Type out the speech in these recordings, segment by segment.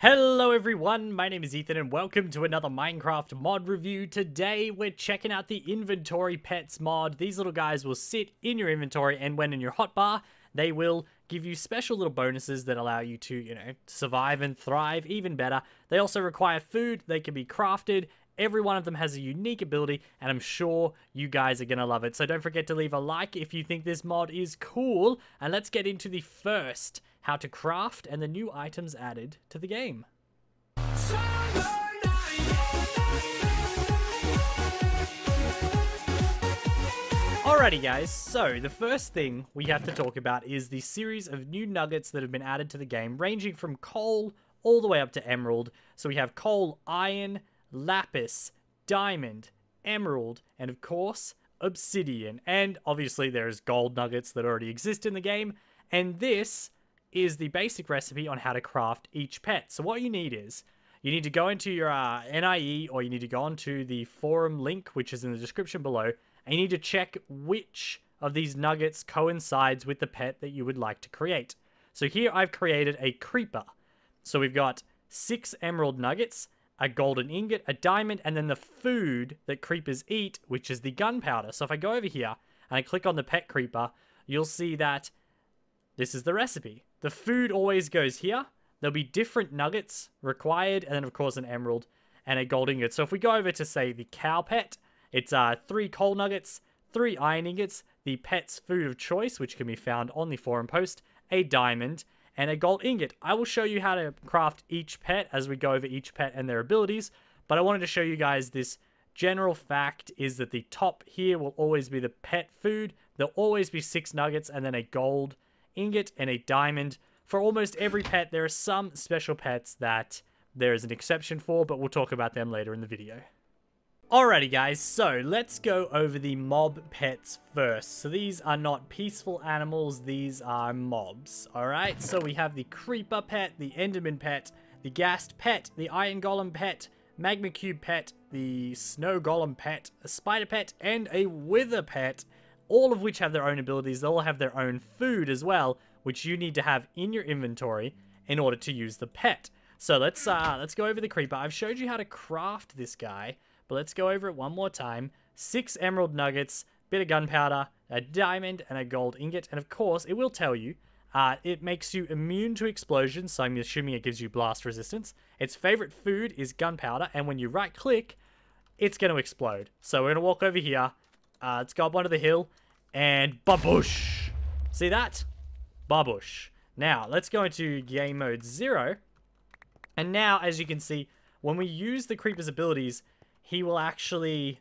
Hello everyone, my name is Ethan and welcome to another Minecraft mod review. Today we're checking out the inventory pets mod. These little guys will sit in your inventory and when in your hotbar, they will give you special little bonuses that allow you to, you know, survive and thrive even better. They also require food, they can be crafted, Every one of them has a unique ability, and I'm sure you guys are going to love it. So don't forget to leave a like if you think this mod is cool. And let's get into the first, how to craft and the new items added to the game. Alrighty guys, so the first thing we have to talk about is the series of new nuggets that have been added to the game, ranging from coal all the way up to emerald. So we have coal, iron, lapis, diamond, emerald, and of course, obsidian. And obviously, there's gold nuggets that already exist in the game. And this is the basic recipe on how to craft each pet. So what you need is you need to go into your uh, NEI or you need to go onto the forum link, which is in the description below, and you need to check which of these nuggets coincides with the pet that you would like to create. So here I've created a creeper. So we've got six emerald nuggets, a golden ingot, a diamond, and then the food that creepers eat, which is the gunpowder. So if I go over here and I click on the pet creeper, you'll see that this is the recipe. The food always goes here. There'll be different nuggets required, and then of course an emerald and a gold ingot. So if we go over to say the cow pet, it's uh, three coal nuggets, three iron ingots, the pet's food of choice, which can be found on the forum post, a diamond, and a gold ingot. I will show you how to craft each pet as we go over each pet and their abilities, but I wanted to show you guys this general fact is that the top here will always be the pet food. There'll always be six nuggets and then a gold ingot and a diamond. For almost every pet, there are some special pets that there is an exception for, but we'll talk about them later in the video. Alrighty guys, so let's go over the mob pets first. So these are not peaceful animals, these are mobs. Alright, so we have the creeper pet, the enderman pet, the ghast pet, the iron golem pet, magma cube pet, the snow golem pet, a spider pet, and a wither pet. All of which have their own abilities, they'll have their own food as well, which you need to have in your inventory in order to use the pet. So let's uh, let's go over the creeper. I've showed you how to craft this guy. But let's go over it one more time. Six emerald nuggets, bit of gunpowder, a diamond, and a gold ingot. And of course, it will tell you uh, it makes you immune to explosions, so I'm assuming it gives you blast resistance. Its favorite food is gunpowder, and when you right click, it's going to explode. So we're going to walk over here. Uh, let's go up onto the hill, and babush! See that? Babush. Now, let's go into game mode 0. And now, as you can see, when we use the creeper's abilities, he will actually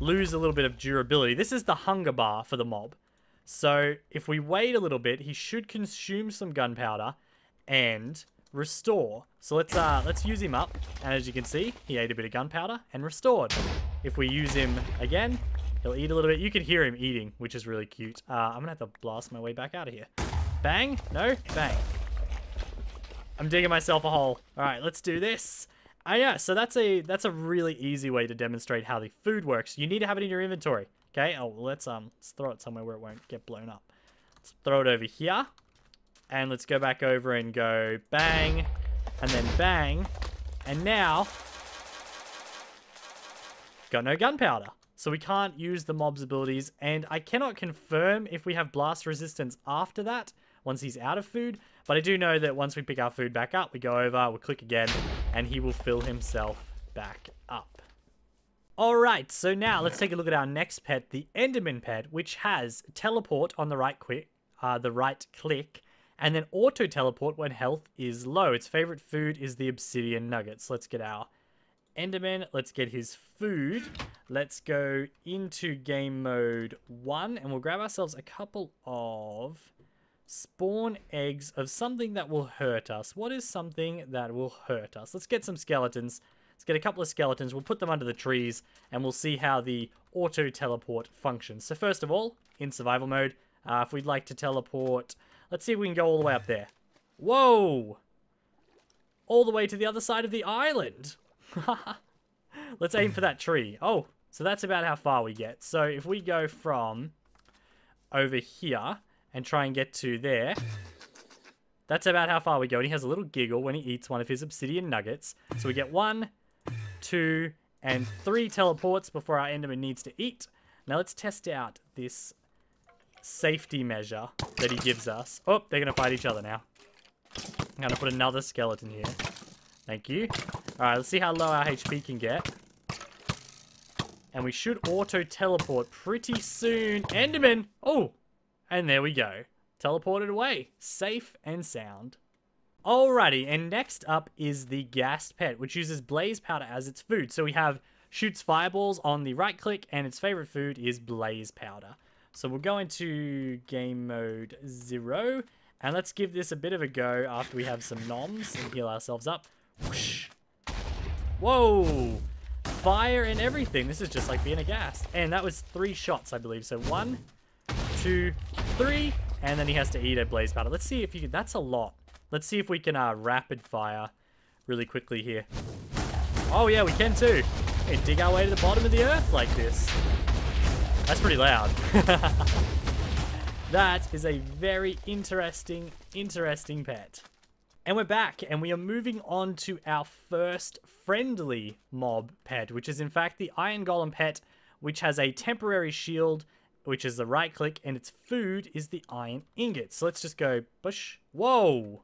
lose a little bit of durability. This is the hunger bar for the mob. So if we wait a little bit, he should consume some gunpowder and restore. So let's uh let's use him up. And as you can see, he ate a bit of gunpowder and restored. If we use him again, he'll eat a little bit. You can hear him eating, which is really cute. Uh, I'm gonna have to blast my way back out of here. Bang? No? Bang. I'm digging myself a hole. All right, let's do this. Uh, yeah, so that's a that's a really easy way to demonstrate how the food works. You need to have it in your inventory. Okay, oh let's um let's throw it somewhere where it won't get blown up. Let's throw it over here. And let's go back over and go bang, and then bang. And now, got no gunpowder. So we can't use the mob's abilities, and I cannot confirm if we have blast resistance after that, once he's out of food, but I do know that once we pick our food back up, we go over, we click again, and he will fill himself back up. Alright, so now let's take a look at our next pet, the Enderman pet, which has teleport on the right quick, uh, the right click, and then auto teleport when health is low. Its favorite food is the obsidian nuggets. Let's get our Enderman. Let's get his food. Let's go into game mode one, and we'll grab ourselves a couple of spawn eggs of something that will hurt us. What is something that will hurt us? Let's get some skeletons. Let's get a couple of skeletons. We'll put them under the trees and we'll see how the auto teleport functions. So first of all, in survival mode, uh, if we'd like to teleport, let's see if we can go all the way up there. Whoa! All the way to the other side of the island. let's aim for that tree. Oh, so that's about how far we get. So if we go from over here, and try and get to there. That's about how far we go. And he has a little giggle when he eats one of his obsidian nuggets. So we get one, two, and three teleports before our Enderman needs to eat. Now let's test out this safety measure that he gives us. Oh, they're going to fight each other now. I'm going to put another skeleton here. Thank you. Alright, let's see how low our HP can get. And we should auto-teleport pretty soon. Enderman! Oh! And there we go. Teleported away. Safe and sound. Alrighty, and next up is the Ghast Pet, which uses blaze powder as its food. So we have shoots fireballs on the right click, and its favorite food is blaze powder. So we'll go into game mode 0, and let's give this a bit of a go after we have some noms and heal ourselves up. Whoosh. Whoa! Fire and everything. This is just like being a ghast. And that was three shots, I believe. So one, two, three, and then he has to eat a blaze powder. Let's see if you can... That's a lot. Let's see if we can uh, rapid fire really quickly here. Oh, yeah, we can too. And dig our way to the bottom of the earth like this. That's pretty loud. that is a very interesting, interesting pet. And we're back, and we are moving on to our first friendly mob pet, which is in fact the Iron Golem pet, which has a temporary shield which is the right click, and its food is the iron ingot. So let's just go bush. Whoa!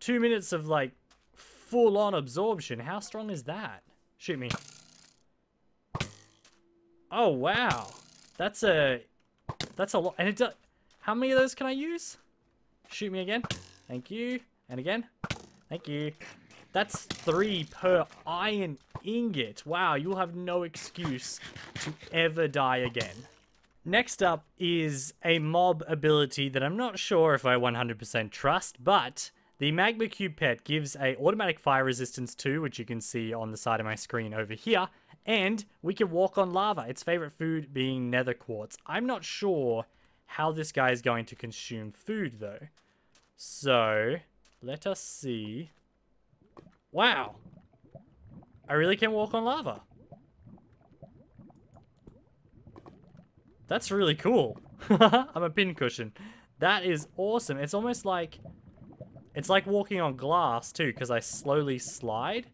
Two minutes of like full on absorption. How strong is that? Shoot me. Oh wow, that's a that's a lot. And it does. How many of those can I use? Shoot me again. Thank you. And again. Thank you. That's three per iron ingot. Wow, you'll have no excuse to ever die again. Next up is a mob ability that I'm not sure if I 100% trust, but the Magma Cube pet gives a automatic fire resistance too, which you can see on the side of my screen over here, and we can walk on lava, its favorite food being nether quartz. I'm not sure how this guy is going to consume food though. So, let us see. Wow, I really can walk on lava. That's really cool. I'm a pincushion. That is awesome. It's almost like... It's like walking on glass, too, because I slowly slide.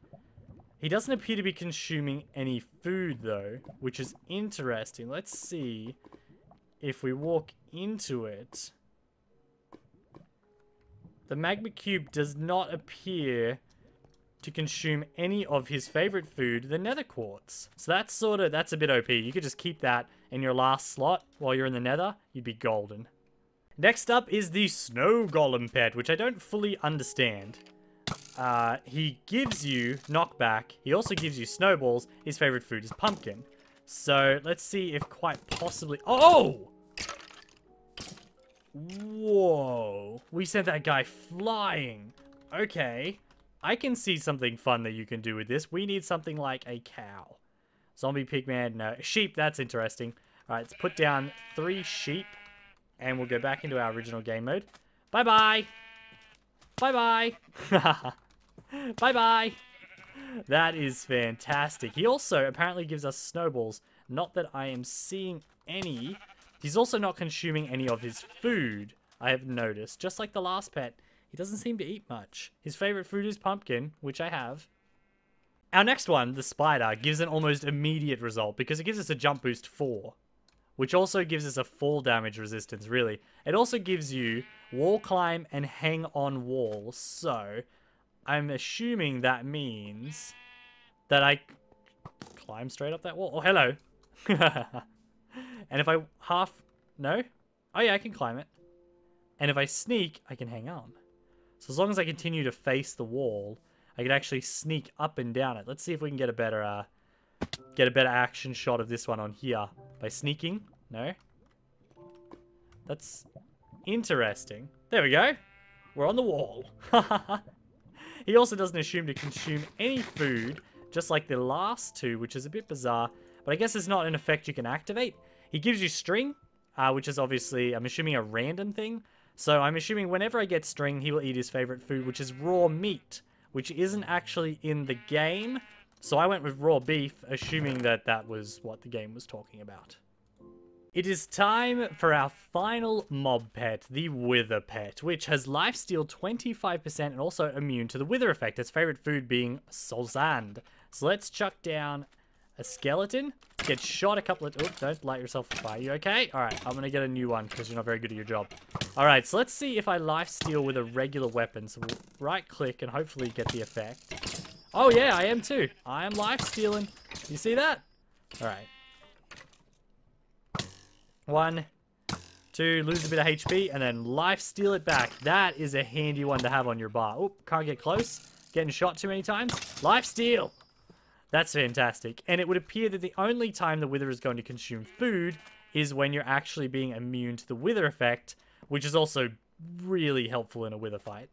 He doesn't appear to be consuming any food, though, which is interesting. Let's see if we walk into it. The magma cube does not appear to consume any of his favorite food, the nether quartz. So that's sort of, that's a bit OP. You could just keep that in your last slot while you're in the nether, you'd be golden. Next up is the snow golem pet, which I don't fully understand. Uh, he gives you knockback. He also gives you snowballs. His favorite food is pumpkin. So let's see if quite possibly... Oh! Whoa. We sent that guy flying. Okay. I can see something fun that you can do with this. We need something like a cow. Zombie pigman, no. Sheep, that's interesting. Alright, let's put down three sheep. And we'll go back into our original game mode. Bye-bye! Bye-bye! Bye-bye! That is fantastic. He also apparently gives us snowballs. Not that I am seeing any. He's also not consuming any of his food, I have noticed. Just like the last pet. He doesn't seem to eat much. His favorite food is pumpkin, which I have. Our next one, the spider, gives an almost immediate result because it gives us a jump boost 4, which also gives us a fall damage resistance, really. It also gives you wall climb and hang on wall, so I'm assuming that means that I climb straight up that wall. Oh, hello. and if I half... No? Oh yeah, I can climb it. And if I sneak, I can hang on. So as long as I continue to face the wall, I can actually sneak up and down it. Let's see if we can get a better uh, get a better action shot of this one on here. By sneaking? No? That's interesting. There we go. We're on the wall. he also doesn't assume to consume any food, just like the last two, which is a bit bizarre. But I guess it's not an effect you can activate. He gives you string, uh, which is obviously, I'm assuming, a random thing. So I'm assuming whenever I get string, he will eat his favorite food, which is raw meat, which isn't actually in the game. So I went with raw beef, assuming that that was what the game was talking about. It is time for our final mob pet, the Wither Pet, which has lifesteal 25% and also immune to the Wither effect, its favorite food being Soul Sand. So let's chuck down a skeleton, get shot a couple of... Oops, don't light yourself on fire. You okay? Alright, I'm gonna get a new one because you're not very good at your job. Alright, so let's see if I lifesteal with a regular weapon. So we'll right click and hopefully get the effect. Oh yeah, I am too. I am lifestealing. You see that? Alright. One, two, lose a bit of HP, and then life steal it back. That is a handy one to have on your bar. Oh, can't get close. Getting shot too many times. Life steal. That's fantastic. And it would appear that the only time the Wither is going to consume food is when you're actually being immune to the Wither effect, which is also really helpful in a Wither fight.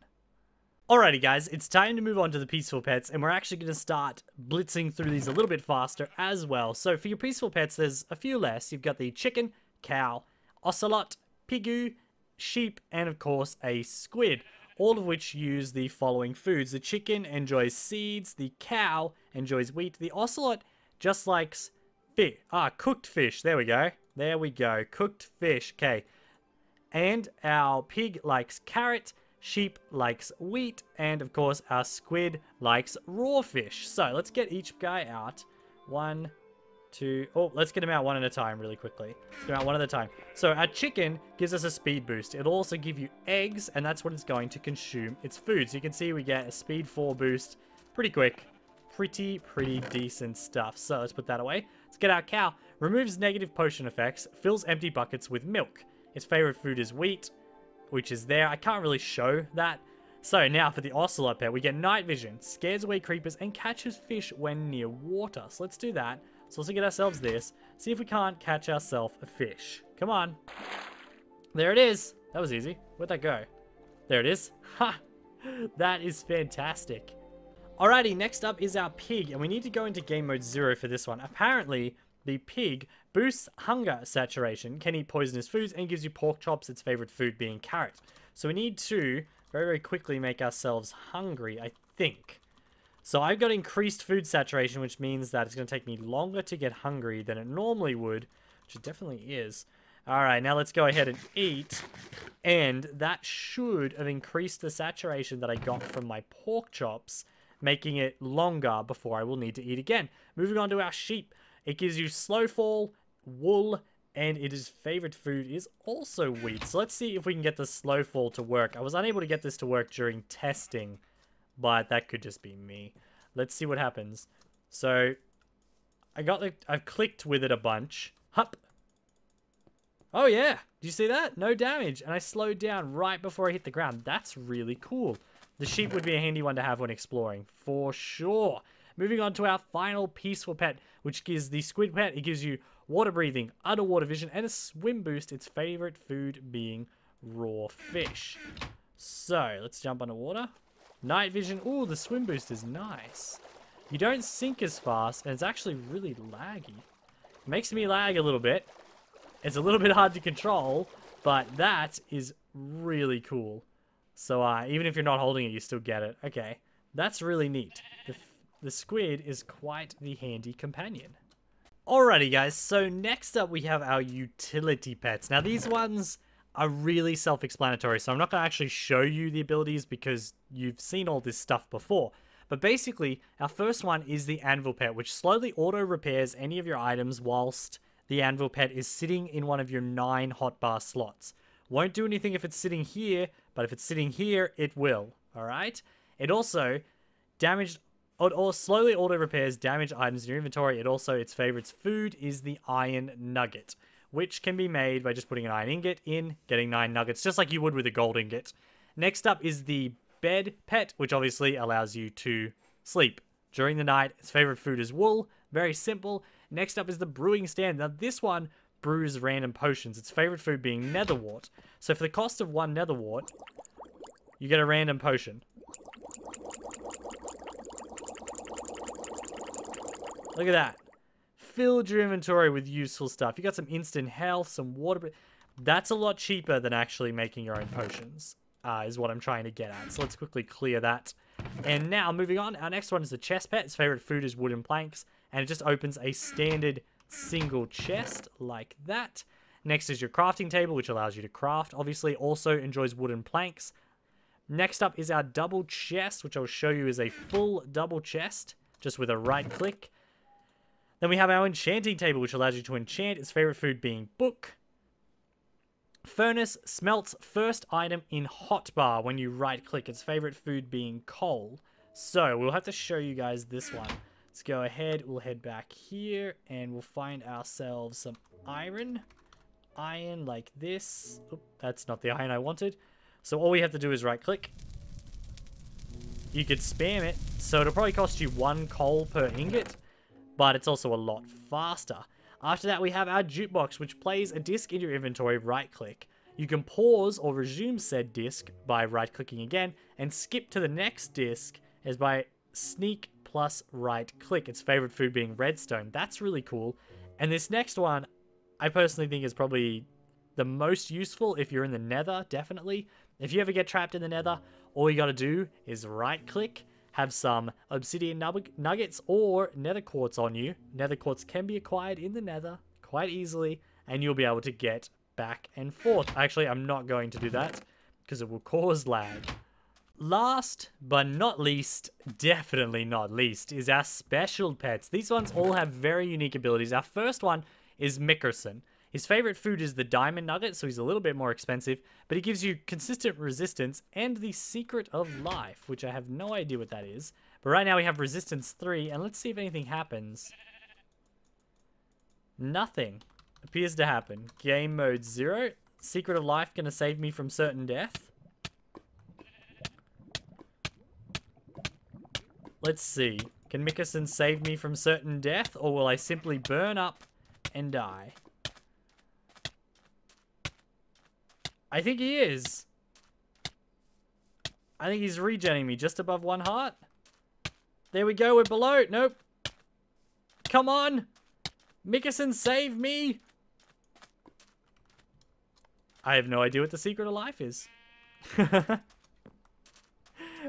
Alrighty guys, it's time to move on to the peaceful pets, and we're actually going to start blitzing through these a little bit faster as well. So for your peaceful pets, there's a few less. You've got the chicken, cow, ocelot, pigu, sheep, and of course a squid, all of which use the following foods. The chicken enjoys seeds, the cow enjoys wheat, the ocelot just likes fish. Ah, cooked fish. There we go. There we go. Cooked fish. Okay. And our pig likes carrot, sheep likes wheat, and of course our squid likes raw fish. So let's get each guy out. One, two, oh, let's get them out one at a time really quickly. Let's get out one at a time. So our chicken gives us a speed boost. It'll also give you eggs, and that's what it's going to consume its food. So you can see we get a speed 4 boost pretty quick. Pretty, pretty decent stuff. So let's put that away. Let's get our cow. Removes negative potion effects, fills empty buckets with milk. Its favorite food is wheat, which is there. I can't really show that. So now for the ocelot pet, we get night vision, scares away creepers, and catches fish when near water. So let's do that. So let's get ourselves this. See if we can't catch ourselves a fish. Come on. There it is. That was easy. Where'd that go? There it is. Ha! That is fantastic. Alrighty, next up is our pig, and we need to go into game mode 0 for this one. Apparently, the pig boosts hunger saturation, can eat poisonous foods, and gives you pork chops, its favorite food being carrot. So we need to very, very quickly make ourselves hungry, I think. So I've got increased food saturation, which means that it's going to take me longer to get hungry than it normally would, which it definitely is. Alright, now let's go ahead and eat. And that should have increased the saturation that I got from my pork chops, making it longer before I will need to eat again. Moving on to our sheep. It gives you slow fall, wool, and its favorite food is also wheat. So let's see if we can get the slow fall to work. I was unable to get this to work during testing but that could just be me. Let's see what happens. So, I got the, I've clicked with it a bunch. Hup. Oh yeah, do you see that? No damage, and I slowed down right before I hit the ground. That's really cool. The sheep would be a handy one to have when exploring, for sure. Moving on to our final peaceful pet, which gives the squid pet, it gives you water breathing, underwater vision, and a swim boost, its favorite food being raw fish. So, let's jump underwater. Night vision. Ooh, the swim boost is nice. You don't sink as fast, and it's actually really laggy. Makes me lag a little bit. It's a little bit hard to control, but that is really cool. So uh, even if you're not holding it, you still get it. Okay, that's really neat. The, the squid is quite the handy companion. Alrighty guys, so next up we have our utility pets. Now these ones are really self-explanatory, so I'm not going to actually show you the abilities because you've seen all this stuff before. But basically, our first one is the Anvil Pet, which slowly auto-repairs any of your items whilst the Anvil Pet is sitting in one of your nine hotbar slots. Won't do anything if it's sitting here, but if it's sitting here, it will, alright? It also damaged or, slowly auto repairs damaged items in your inventory. It also, its favorite food is the iron nugget which can be made by just putting an iron ingot in, getting nine nuggets, just like you would with a gold ingot. Next up is the bed pet, which obviously allows you to sleep during the night. Its favorite food is wool, very simple. Next up is the brewing stand. Now this one brews random potions, its favorite food being nether wart. So for the cost of one nether wart, you get a random potion. Look at that filled your inventory with useful stuff. You got some instant health, some water. That's a lot cheaper than actually making your own potions, uh, is what I'm trying to get at. So let's quickly clear that. And now, moving on, our next one is the chest pet. Its favorite food is wooden planks, and it just opens a standard single chest like that. Next is your crafting table, which allows you to craft. Obviously, also enjoys wooden planks. Next up is our double chest, which I'll show you is a full double chest, just with a right click. Then we have our enchanting table, which allows you to enchant, its favorite food being book. Furnace smelts first item in hotbar when you right click, its favorite food being coal. So we'll have to show you guys this one. Let's go ahead, we'll head back here and we'll find ourselves some iron. Iron like this. Oop, that's not the iron I wanted. So all we have to do is right click. You could spam it, so it'll probably cost you one coal per ingot, but it's also a lot faster. After that, we have our jukebox, which plays a disc in your inventory, right click. You can pause or resume said disc by right clicking again, and skip to the next disc is by sneak plus right click. Its favorite food being redstone. That's really cool. And this next one, I personally think is probably the most useful if you're in the nether, definitely. If you ever get trapped in the nether, all you gotta do is right click, have some obsidian nuggets or nether quartz on you. Nether quartz can be acquired in the nether quite easily, and you'll be able to get back and forth. Actually, I'm not going to do that because it will cause lag. Last but not least, definitely not least, is our special pets. These ones all have very unique abilities. Our first one is Mickerson. His favorite food is the diamond nugget, so he's a little bit more expensive, but he gives you consistent resistance and the secret of life, which I have no idea what that is. But right now we have resistance 3, and let's see if anything happens. Nothing appears to happen. Game mode 0. Secret of life gonna save me from certain death. Let's see. Can Mickerson save me from certain death, or will I simply burn up and die? I think he is. I think he's regenning me just above one heart. There we go, we're below. Nope. Come on. Mickerson, save me. I have no idea what the secret of life is. Alright,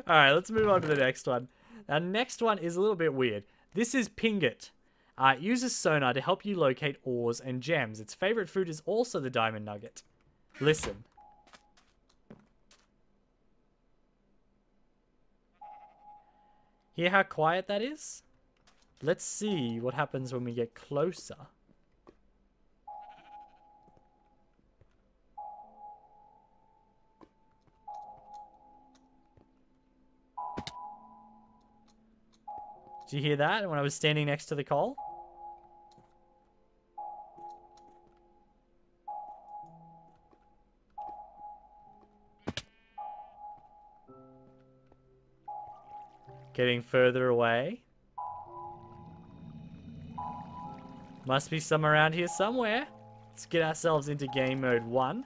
let's move on to the next one. Our next one is a little bit weird. This is Pingot. Uh, it uses sonar to help you locate ores and gems. Its favorite food is also the diamond nugget. Listen. Hear how quiet that is? Let's see what happens when we get closer. Did you hear that when I was standing next to the coal? Getting further away. Must be some around here somewhere. Let's get ourselves into game mode 1.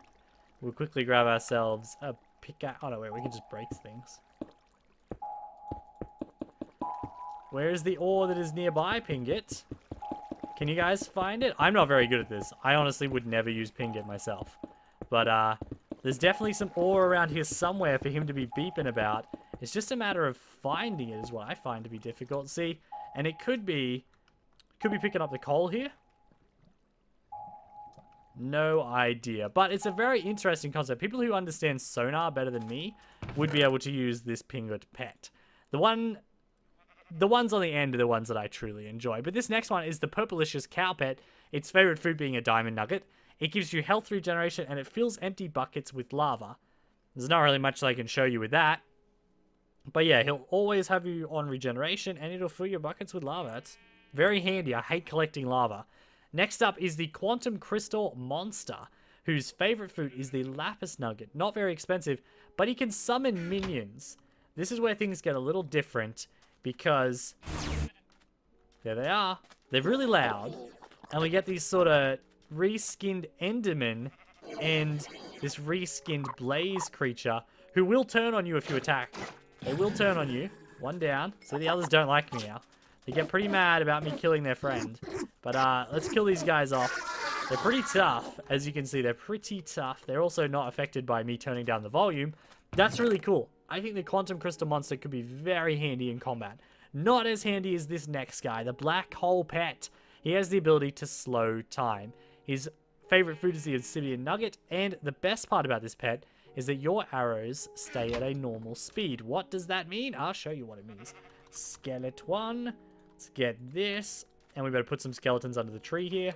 We'll quickly grab ourselves a pickaxe. Oh no, wait, we can just break things. Where is the ore that is nearby, Pingot? Can you guys find it? I'm not very good at this. I honestly would never use Pingot myself. But, uh, there's definitely some ore around here somewhere for him to be beeping about. It's just a matter of finding it is what I find to be difficult. See, and it could be, could be picking up the coal here. No idea. But it's a very interesting concept. People who understand sonar better than me would be able to use this Pingot pet. The one, the ones on the end are the ones that I truly enjoy. But this next one is the Purplicious Cow Pet. Its favorite food being a diamond nugget. It gives you health regeneration and it fills empty buckets with lava. There's not really much I can show you with that. But yeah, he'll always have you on regeneration and it'll fill your buckets with lava. It's very handy. I hate collecting lava. Next up is the Quantum Crystal Monster, whose favorite food is the Lapis Nugget. Not very expensive, but he can summon minions. This is where things get a little different because there they are. They're really loud. And we get these sort of reskinned Enderman and this reskinned Blaze creature who will turn on you if you attack. They will turn on you. One down. So the others don't like me now. They get pretty mad about me killing their friend. But uh, let's kill these guys off. They're pretty tough. As you can see, they're pretty tough. They're also not affected by me turning down the volume. That's really cool. I think the Quantum Crystal Monster could be very handy in combat. Not as handy as this next guy, the Black Hole Pet. He has the ability to slow time. His favorite food is the obsidian nugget, and the best part about this pet is that your arrows stay at a normal speed. What does that mean? I'll show you what it means. Skeleton. 1. Let's get this. And we better put some skeletons under the tree here.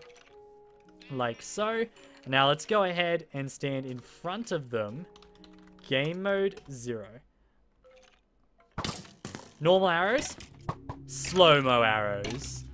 Like so. Now let's go ahead and stand in front of them. Game mode 0. Normal arrows. Slow-mo arrows.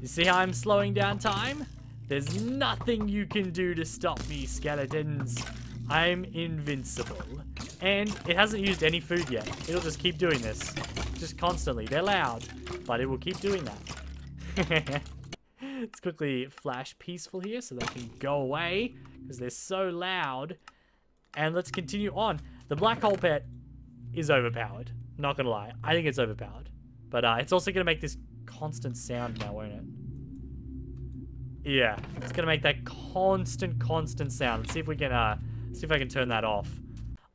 You see how I'm slowing down time? There's nothing you can do to stop me, skeletons. I'm invincible. And it hasn't used any food yet. It'll just keep doing this. Just constantly. They're loud, but it will keep doing that. Let's quickly flash peaceful here so they can go away because they're so loud. And let's continue on. The black hole pet is overpowered. Not gonna lie. I think it's overpowered. But uh, it's also gonna make this constant sound now, won't it? Yeah, it's gonna make that constant, constant sound. Let's see if we can uh, See if I can turn that off.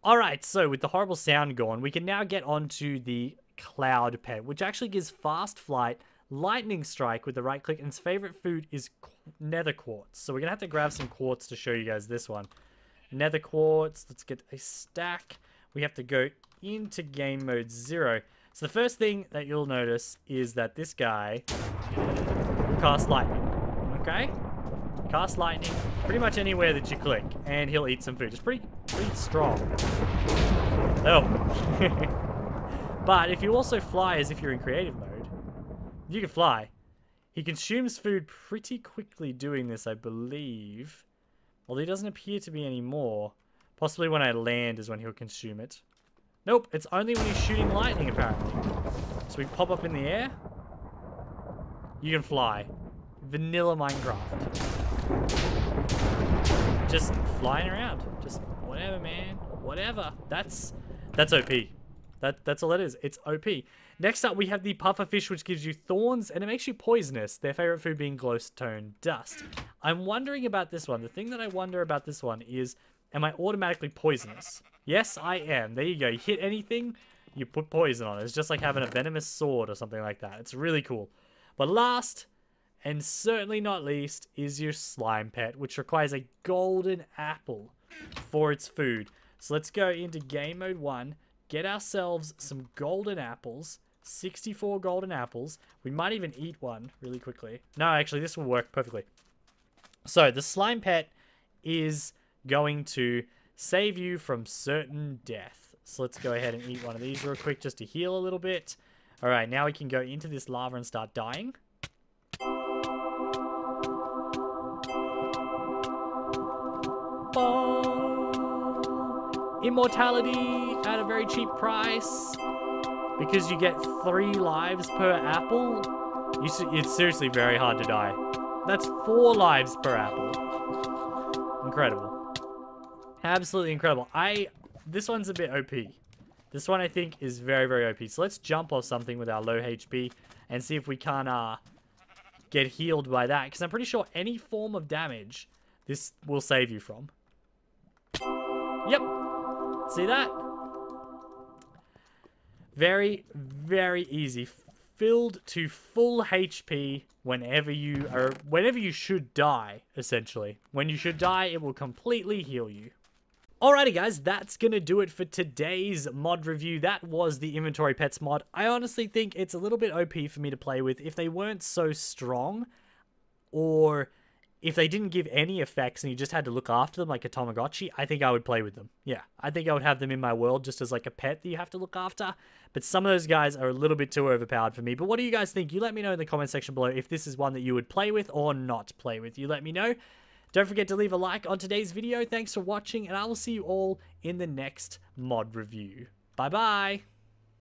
Alright, so with the horrible sound gone, we can now get onto the Cloud Pet, which actually gives Fast Flight, Lightning Strike with the right click, and its favorite food is Nether Quartz. So we're to have to grab some quartz to show you guys this one. Nether Quartz, let's get a stack. We have to go into game mode 0. So the first thing that you'll notice is that this guy casts lightning. Okay? Cast lightning pretty much anywhere that you click, and he'll eat some food. It's pretty, pretty strong. Oh. but if you also fly as if you're in creative mode, you can fly. He consumes food pretty quickly doing this, I believe. Although he doesn't appear to be anymore. Possibly when I land is when he'll consume it. Nope, it's only when he's shooting lightning, apparently. So we pop up in the air. You can fly. Vanilla Minecraft. Just flying around. Just whatever, man. Whatever. That's that's OP. That that's all that is. It's OP. Next up, we have the pufferfish, which gives you thorns and it makes you poisonous. Their favorite food being glowstone dust. I'm wondering about this one. The thing that I wonder about this one is, am I automatically poisonous? Yes, I am. There you go. You hit anything, you put poison on it. It's just like having a venomous sword or something like that. It's really cool. But last, and certainly not least is your slime pet, which requires a golden apple for its food. So let's go into game mode 1, get ourselves some golden apples, 64 golden apples. We might even eat one really quickly. No, actually, this will work perfectly. So the slime pet is going to save you from certain death. So let's go ahead and eat one of these real quick just to heal a little bit. All right, now we can go into this lava and start dying. Immortality at a very cheap price. Because you get three lives per apple. You, it's seriously very hard to die. That's four lives per apple. Incredible. Absolutely incredible. I This one's a bit OP. This one I think is very, very OP. So let's jump off something with our low HP and see if we can uh, get healed by that. Because I'm pretty sure any form of damage this will save you from. Yep. See that? Very, very easy. Filled to full HP whenever you are, whenever you should die, essentially. When you should die, it will completely heal you. Alrighty guys, that's gonna do it for today's mod review. That was the Inventory Pets mod. I honestly think it's a little bit OP for me to play with. If they weren't so strong, or if they didn't give any effects and you just had to look after them like a Tamagotchi, I think I would play with them. Yeah, I think I would have them in my world just as like a pet that you have to look after. But some of those guys are a little bit too overpowered for me. But what do you guys think? You let me know in the comment section below if this is one that you would play with or not play with. You let me know. Don't forget to leave a like on today's video. Thanks for watching, and I will see you all in the next mod review. Bye-bye.